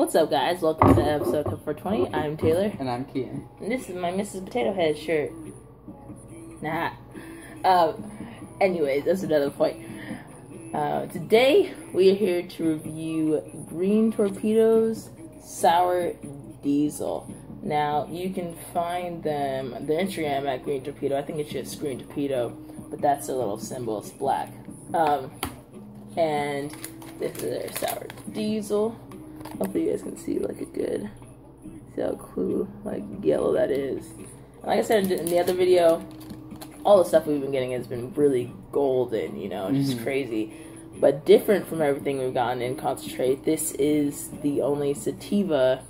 What's up, guys? Welcome to episode 420. I'm Taylor, And I'm Kian. and this is my Mrs. Potato Head shirt. Nah. Um, anyways, that's another point. Uh, today, we are here to review Green Torpedo's Sour Diesel. Now, you can find them, their Instagram at Green Torpedo. I think it's just Green Torpedo, but that's their little symbol. It's black. Um, and this is their Sour Diesel. Hopefully you guys can see like a good see how cool like yellow that is. Like I said in the other video, all the stuff we've been getting has been really golden, you know, just Mhm. crazy. But different from everything we've gotten in concentrate, this is the only sativa.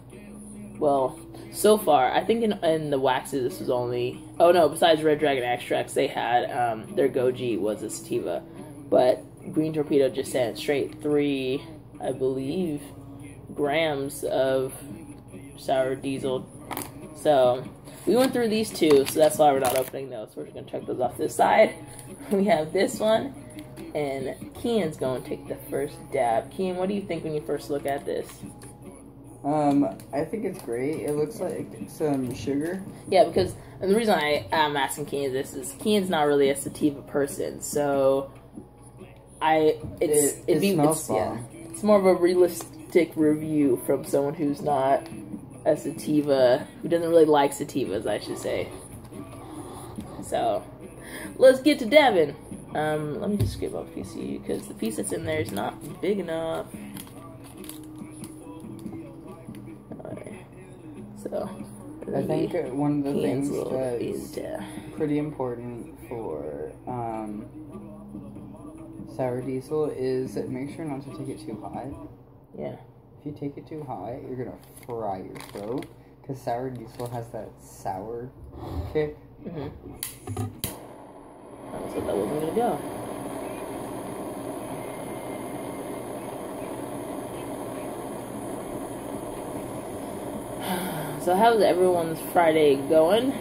Well, so far, I think in, in the waxes this was only. Oh no! Besides Red Dragon extracts, they had um, their goji was a sativa, but Green Torpedo just sent straight three, I believe, grams of sour diesel. So we went through these two, so that's why we're not opening those. We're just gonna check those off this side. We have this one, and Kian's going to take the first dab. Kian, what do you think when you first look at this? Um, I think it's great. It looks like some sugar. Yeah, because and the reason I am asking Kian this is Kian's not really a sativa person, so I it's It- it'd it be smells it's, yeah, it's more of a realistic review from someone who's not a sativa who doesn't really like sativas, I should say. So let's get to Devin. Um, let me just skip up PC because the piece that's in there is not big enough. Alright. So I think one of the things that's pretty important for um, sour diesel is make sure not to take it too hot. Yeah. If you take it too high, you're gonna fry your throat. Because sour diesel has that sour kick. Mm-hmm. So that wasn't gonna go. So how's everyone's Friday going?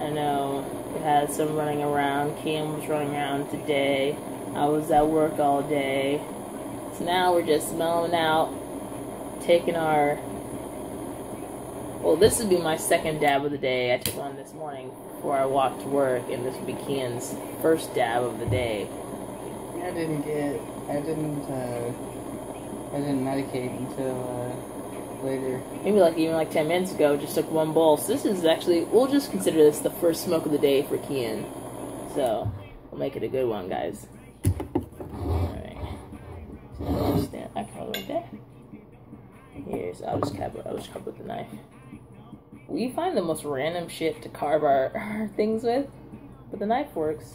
I know we had some running around. Cam was running around today. I was at work all day. So now we're just smelling out, taking our well, this would be my second dab of the day. I took one this morning before I walked to work, and this would be Kian's first dab of the day. I didn't get. I didn't. Uh, I didn't medicate until uh, later. Maybe like even like 10 minutes ago, just took one bowl. So this is actually, we'll just consider this the first smoke of the day for Kian. So we'll make it a good one, guys. Alright. So I'll just stand, hold it right there. Here's, I'll just cap I'll just cover with the knife. We find the most random shit to carve our, our things with, but the knife works.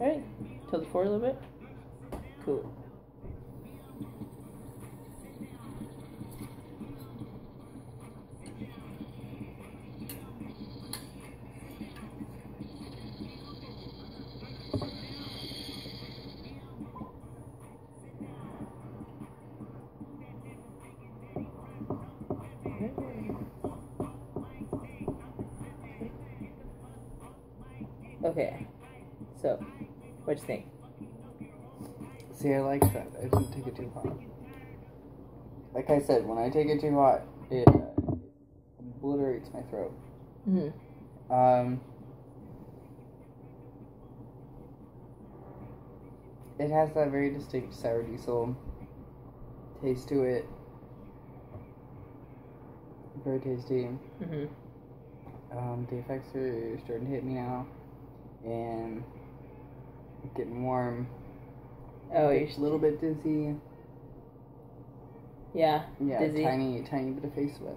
Alright, tilt it forward a little bit. Cool. Okay, so what'd you think? See, I like that. I didn't take it too hot. Like I said, when I take it too hot, it, uh, obliterates my throat. Mm-hmm. Um, it has that very distinct sour diesel taste to it. Very tasty. Mm-hmm. Um, the effects are starting to hit me now, and getting warm. Oh, you're a little bit dizzy. yeah. Yeah, Dizzy? tiny, tiny bit of face sweats.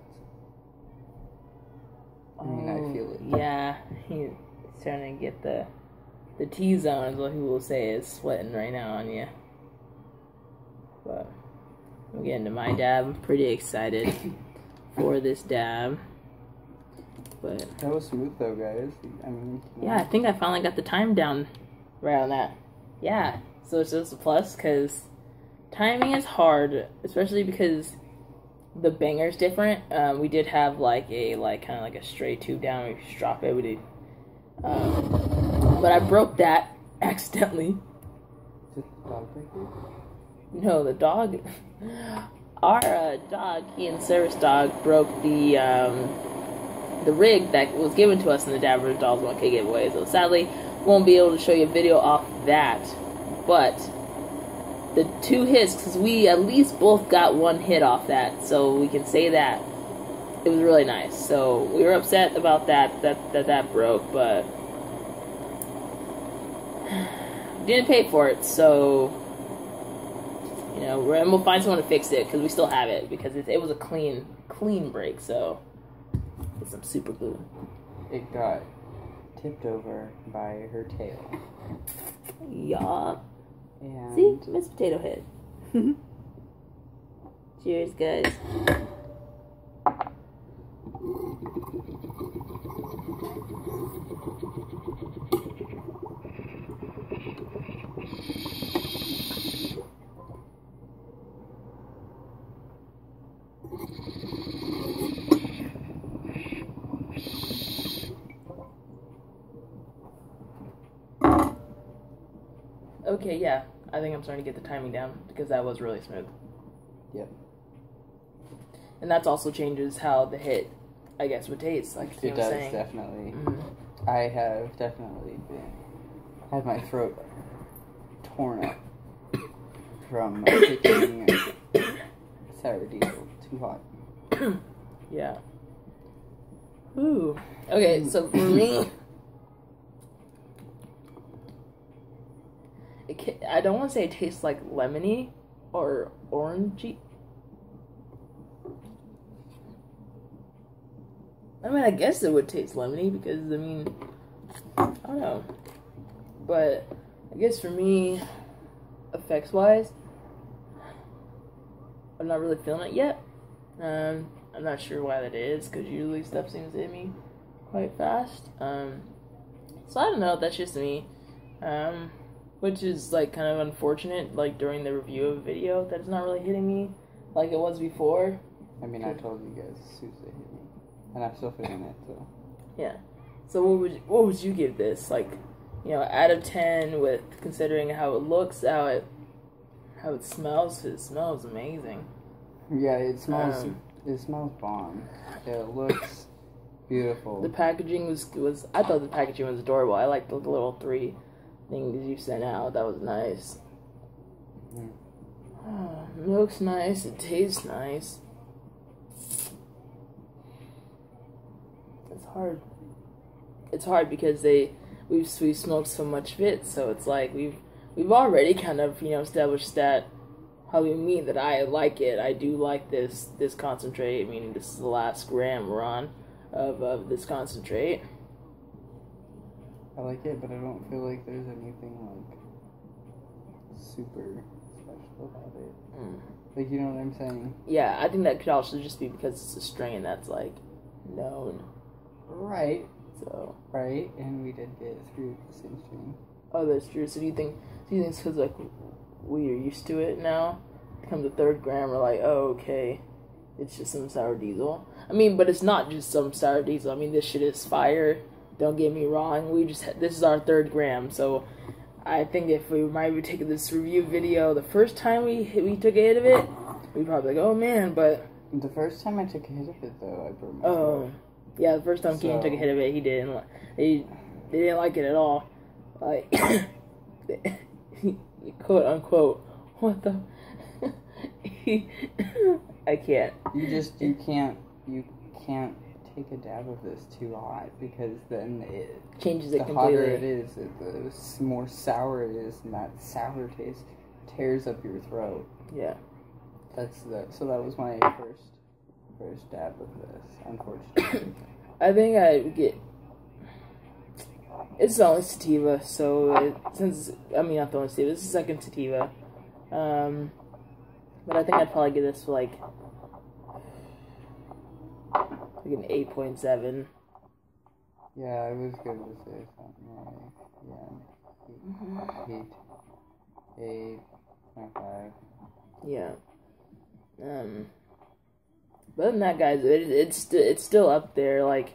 I mean, I oh, feel it. Oh, Yeah, he's starting to get the the T zone, is what people will say, is sweating right now on you. But I'm getting to my dab. I'm pretty excited for this dab. But That was smooth though, guys. I mean, yeah, I think I finally got the time down right on that. Yeah, so it's just a plus because timing is hard, especially because the banger's different. Um, we did have like a like kind of like a straight tube down. We just drop it. We did, um, but I broke that accidentally. Did the dog break you? No, the dog. our uh, dog, Ian's service dog, broke the um, the rig that was given to us in the Dabbers Dolls 1K giveaway. So sadly, won't be able to show you a video off that. But the two hits, because we at least both got one hit off that, so we can say that it was really nice. So we were upset about that that that, that broke, but didn't pay for it. So you know, we're, and we'll find someone to fix it because we still have it because it, it was a clean clean break. So some super glue. It got tipped over by her tail. Yeah. And See, Miss Potato Head. Cheers, guys. Okay, yeah. I think I'm starting to get the timing down because that was really smooth. Yep. And that's also changes how the hit, I guess, would taste. Like It does saying. definitely. Mhm. I have definitely been had my throat torn up from taking sour diesel too hot. Yeah. Ooh. Okay, so for me, I don't want to say it tastes like lemony or orangey. I mean, I guess it would taste lemony because I mean, I don't know, but I guess for me, effects wise, I'm not really feeling it yet. Um, I'm not sure why that is because usually stuff seems to hit me quite fast. Um, so I don't know. That's just me. Um, which is like kind of unfortunate. Like during the review of a video, that is not really hitting me like it was before. I mean, I told you guys as soon as they hit me, and I'm still feeling it. So Yeah. So what would what would you give this? Like, you know, out of ten with considering how it looks, how it how it smells. It smells amazing. yeah, it smells. Um, it smells bomb. It looks beautiful. The packaging was was I thought the packaging was adorable. I liked the little three things you sent out. That was nice. Mm. Ah, milk's nice. It tastes nice. It's hard. It's hard because they we've we smoked so much of it, so it's like we've we've already kind of you know established that how we mean that I like it. I do like this this concentrate. Meaning this is the last gram we're on of of this concentrate. I like it, but I don't feel like there's anything like super special about it. Mm. Like you know what I'm saying? Yeah, I think that could also just be because it's a strain that's like known. Right, So, right. And we did get through the same stream. oh, that's true. So do you think? Do you think it's because like we are used to it now? Come the third gram, we're like, oh, okay, it's just some sour diesel. I mean, but it's not just some sour diesel. I mean, this shit is fire. Don't get me wrong. We just had, this is our third gram, so I think if we might be taking this review video the first time we we took a hit of it, we'd probably like, oh man, but The first time I took a hit of it, though, I broke my Oh, yeah. The first time Keenan took a hit of it, he didn't. He, they didn't like it at all. Like, quote unquote. What the? I can't. You just you can't you can't take a dab of this too hot because then it Changes the it hotter it completely. is, it, the more sour it is, and that sour taste tears up your throat. Yeah. That's the so that was my first first dab of this. Unfortunately, I think I get. It's the only sativa, so it, since I mean not the only sativa, it's the second sativa. Um, but I think I'd probably give this for like like an eight point seven. yeah, I was going to say something. Like, yeah, eight, eight, point five. Yeah. Um. But other than that, guys, it, it's it's still up there. Like,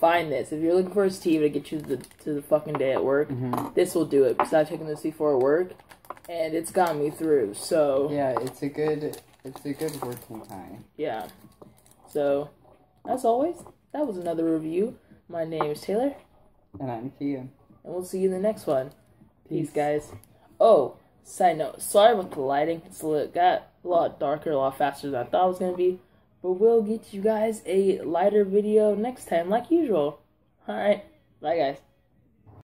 find this if you're looking for a sativa to get you to the to the fucking day at work. Mm-hmm. This will do it. Because I've taken this before at work, and it's got me through. So Yeah, it's a good it's a good working tie. yeah. So as always, that was another review. My name is Taylor, And I'm Kian. and we'll see you in the next one. Peace, guys. Oh, side note, sorry about the lighting. It's a little, got a lot darker, a lot faster than I thought it was gonna be. But we'll get you guys a lighter video next time, like usual. All right, bye, guys.